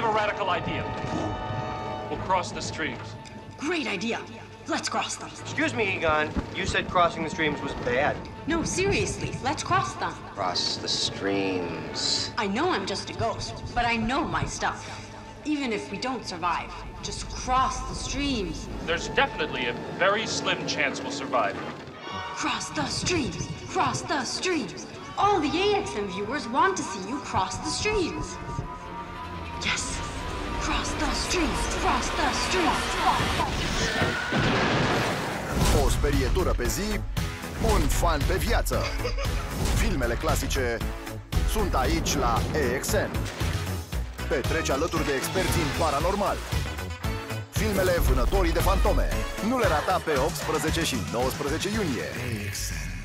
have a radical idea. We'll cross the streams. Great idea. Let's cross them. Excuse me, Egon. You said crossing the streams was bad. No, seriously, let's cross them. Cross the streams. I know I'm just a ghost, but I know my stuff. Even if we don't survive, just cross the streams. There's definitely a very slim chance we'll survive. Cross the streams. Cross the streams. All the AXN viewers want to see you cross the streams. Yes. Cross the streams. Cross the streams. O sperietură pe zi, un fan pe viață. Filmele clasice sunt aici la AXN. Petrece alături de experți în paranormal. Filmele Vânătorii de fantome. Nu le rata pe 18 și 19 iunie. AXN.